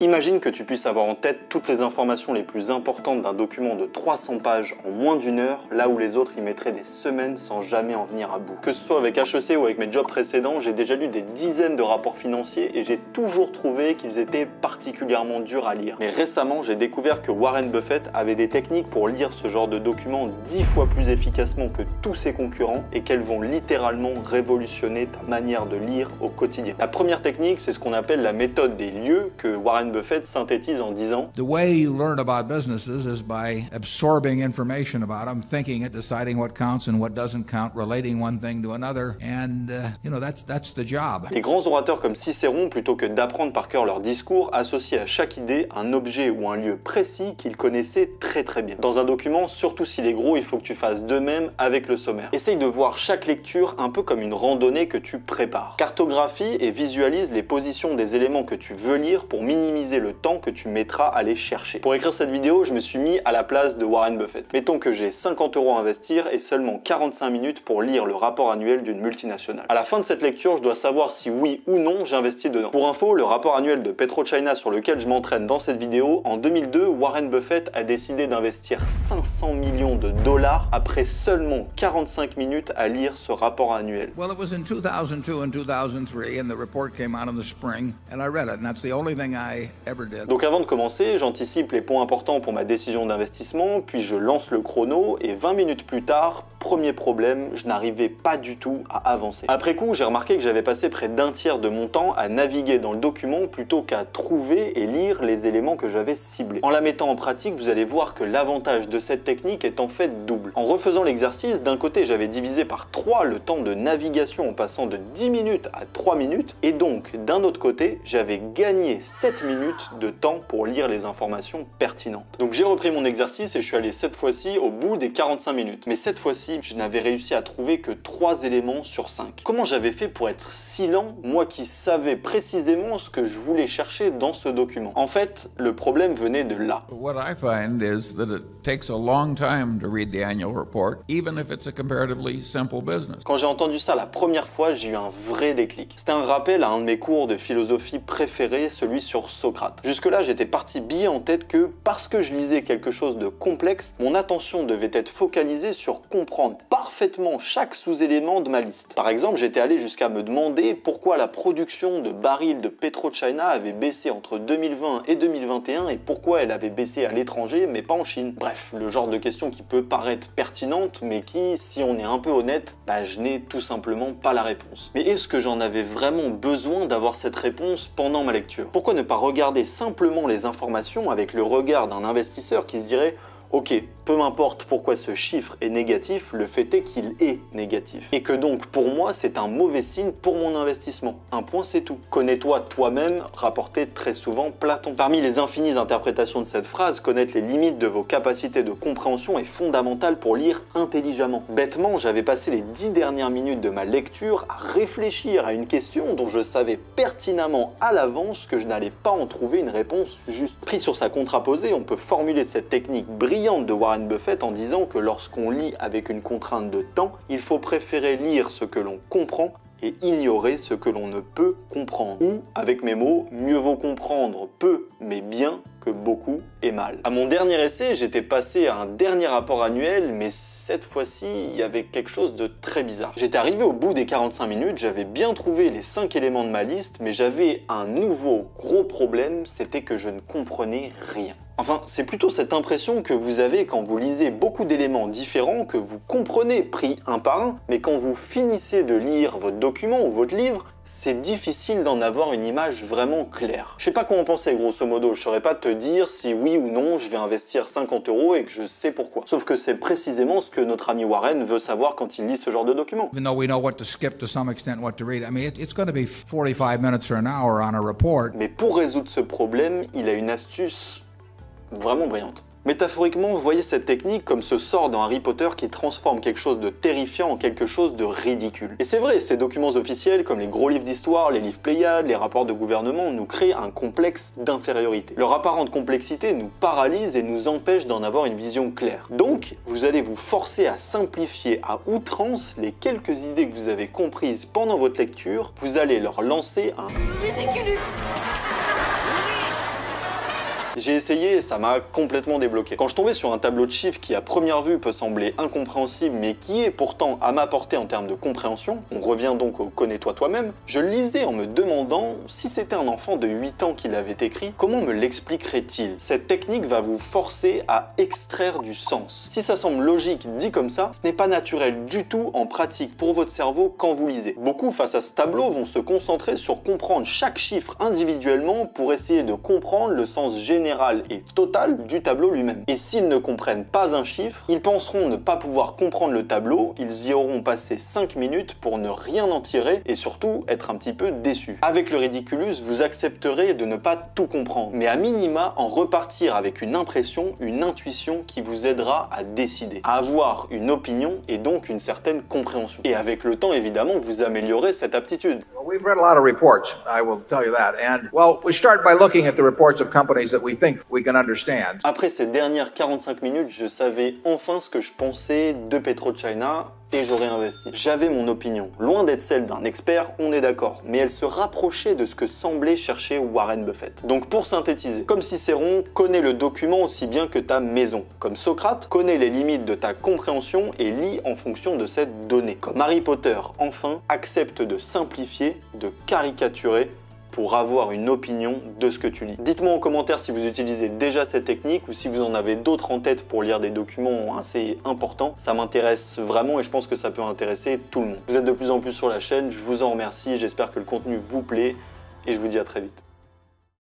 Imagine que tu puisses avoir en tête toutes les informations les plus importantes d'un document de 300 pages en moins d'une heure, là où les autres y mettraient des semaines sans jamais en venir à bout. Que ce soit avec HEC ou avec mes jobs précédents, j'ai déjà lu des dizaines de rapports financiers et j'ai toujours trouvé qu'ils étaient particulièrement durs à lire. Mais récemment, j'ai découvert que Warren Buffett avait des techniques pour lire ce genre de documents dix fois plus efficacement que tous ses concurrents et qu'elles vont littéralement révolutionner ta manière de lire au quotidien. La première technique, c'est ce qu'on appelle la méthode des lieux que Warren Buffett synthétise en disant The way you learn about businesses is by absorbing information about them, thinking it, deciding what counts and what doesn't count, relating one thing to another, and uh, you know that's that's the job. Les grands orateurs comme Cicéron, plutôt que d'apprendre par cœur leur discours, associaient à chaque idée un objet ou un lieu précis qu'ils connaissaient très très bien. Dans un document, surtout s'il est gros, il faut que tu fasses de même avec le sommaire. Essaye de voir chaque lecture un peu comme une randonnée que tu prépares. Cartographie et visualise les positions des éléments que tu veux lire pour minimiser le temps que tu mettras à les chercher. Pour écrire cette vidéo, je me suis mis à la place de Warren Buffett. Mettons que j'ai 50 euros à investir et seulement 45 minutes pour lire le rapport annuel d'une multinationale. À la fin de cette lecture, je dois savoir si oui ou non j'investis dedans. Pour info, le rapport annuel de PetroChina sur lequel je m'entraîne dans cette vidéo, en 2002, Warren Buffett a décidé d'investir 500 millions de dollars après seulement 45 minutes à lire ce rapport annuel. Well, it was in 2002 and 2003, and the report came out in the spring, and I read it, and that's the only thing I donc avant de commencer, j'anticipe les points importants pour ma décision d'investissement, puis je lance le chrono et 20 minutes plus tard, premier problème, je n'arrivais pas du tout à avancer. Après coup, j'ai remarqué que j'avais passé près d'un tiers de mon temps à naviguer dans le document plutôt qu'à trouver et lire les éléments que j'avais ciblés. En la mettant en pratique, vous allez voir que l'avantage de cette technique est en fait double. En refaisant l'exercice, d'un côté, j'avais divisé par 3 le temps de navigation en passant de 10 minutes à 3 minutes, et donc d'un autre côté, j'avais gagné 7 minutes de temps pour lire les informations pertinentes. Donc j'ai repris mon exercice et je suis allé cette fois-ci au bout des 45 minutes. Mais cette fois-ci, je n'avais réussi à trouver que 3 éléments sur 5. Comment j'avais fait pour être si lent, moi qui savais précisément ce que je voulais chercher dans ce document? En fait, le problème venait de là. What I find is that it takes a long time to read the annual report, even if it's a comparatively simple business. Quand j'ai entendu ça la première fois, j'ai eu un vrai déclic. C'était un rappel à un de mes cours de philosophie préférés, celui sur Socrate. Jusque-là, j'étais parti bien en tête que parce que je lisais quelque chose de complexe, mon attention devait être focalisée sur comprendre parfaitement chaque sous-élément de ma liste. Par exemple, j'étais allé jusqu'à me demander pourquoi la production de barils de PetroChina avait baissé entre 2020 et 2021 et pourquoi elle avait baissé à l'étranger mais pas en Chine. Bref, le genre de question qui peut paraître pertinente mais qui, si on est un peu honnête, bah, je n'ai tout simplement pas la réponse. Mais est-ce que j'en avais vraiment besoin d'avoir cette réponse pendant ma lecture? Pourquoi ne pas regarder simplement les informations avec le regard d'un investisseur qui se dirait Ok, peu m'importe pourquoi ce chiffre est négatif, le fait est qu'il est négatif. Et que donc pour moi c'est un mauvais signe pour mon investissement. Un point c'est tout. Connais-toi toi-même, rapportait très souvent Platon. Parmi les infinies interprétations de cette phrase, connaître les limites de vos capacités de compréhension est fondamental pour lire intelligemment. Bêtement, j'avais passé les dix dernières minutes de ma lecture à réfléchir à une question dont je savais pertinemment à l'avance que je n'allais pas en trouver une réponse juste. Pris sur sa contraposée, on peut formuler cette technique de Warren Buffett en disant que lorsqu'on lit avec une contrainte de temps, il faut préférer lire ce que l'on comprend et ignorer ce que l'on ne peut comprendre. Ou, avec mes mots, mieux vaut comprendre peu mais bien beaucoup et mal. À mon dernier essai, j'étais passé à un dernier rapport annuel, mais cette fois-ci, il y avait quelque chose de très bizarre. J'étais arrivé au bout des 45 minutes, j'avais bien trouvé les 5 éléments de ma liste, mais j'avais un nouveau gros problème, c'était que je ne comprenais rien. Enfin, c'est plutôt cette impression que vous avez quand vous lisez beaucoup d'éléments différents que vous comprenez pris un par un, mais quand vous finissez de lire votre document ou votre livre, c'est difficile d'en avoir une image vraiment claire. Je sais pas quoi en penser grosso modo, je saurais pas te dire si oui ou non je vais investir 50 euros et que je sais pourquoi. Sauf que c'est précisément ce que notre ami Warren veut savoir quand il lit ce genre de document. Even though we know what to skip to some extent, what to read, I mean, it, it's going to be 45 minutes or an hour on a report. Mais pour résoudre ce problème, il a une astuce vraiment brillante. Métaphoriquement, voyez cette technique comme ce sort dans Harry Potter qui transforme quelque chose de terrifiant en quelque chose de ridicule. Et c'est vrai, ces documents officiels, comme les gros livres d'histoire, les livres Pléiades, les rapports de gouvernement, nous créent un complexe d'infériorité. Leur apparente complexité nous paralyse et nous empêche d'en avoir une vision claire. Donc, vous allez vous forcer à simplifier à outrance les quelques idées que vous avez comprises pendant votre lecture, vous allez leur lancer un... J'ai essayé et ça m'a complètement débloqué. Quand je tombais sur un tableau de chiffres qui à première vue peut sembler incompréhensible mais qui est pourtant à ma portée en termes de compréhension, on revient donc au connais-toi toi-même, je lisais en me demandant si c'était un enfant de 8 ans qui l'avait écrit, comment me l'expliquerait-il? Cette technique va vous forcer à extraire du sens. Si ça semble logique dit comme ça, ce n'est pas naturel du tout en pratique pour votre cerveau quand vous lisez. Beaucoup face à ce tableau vont se concentrer sur comprendre chaque chiffre individuellement pour essayer de comprendre le sens général et total du tableau lui-même. Et s'ils ne comprennent pas un chiffre, ils penseront ne pas pouvoir comprendre le tableau, ils y auront passé 5 minutes pour ne rien en tirer et surtout être un petit peu déçus. Avec le Ridiculus, vous accepterez de ne pas tout comprendre, mais à minima en repartir avec une impression, une intuition qui vous aidera à décider, à avoir une opinion et donc une certaine compréhension. Et avec le temps, évidemment, vous améliorez cette aptitude. We've read a lot of reports, I will tell you that. And, well, we start by looking at the reports of companies that we think we can understand. Après ces dernières 45 minutes, je savais enfin ce que je pensais de PetroChina et j'aurais investi. J'avais mon opinion, loin d'être celle d'un expert, on est d'accord, mais elle se rapprochait de ce que semblait chercher Warren Buffett. Donc pour synthétiser, comme Cicéron connaît le document aussi bien que ta maison, comme Socrate connaît les limites de ta compréhension et lit en fonction de cette donnée, comme Harry Potter, enfin, accepte de simplifier, de caricaturer pour avoir une opinion de ce que tu lis. Dites-moi en commentaire si vous utilisez déjà cette technique ou si vous en avez d'autres en tête pour lire des documents assez importants. Ça m'intéresse vraiment et je pense que ça peut intéresser tout le monde. Vous êtes de plus en plus sur la chaîne, je vous en remercie, j'espère que le contenu vous plaît et je vous dis à très vite.